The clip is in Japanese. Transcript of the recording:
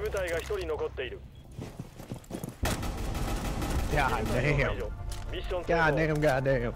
部隊が一人残っている God damn. God damn, god damn.